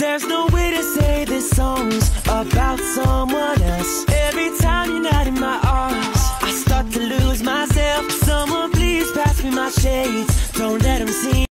There's no way to say this song's about someone else. Every time you're not in my arms, I start to lose myself. Someone please pass me my shades. Don't let them see.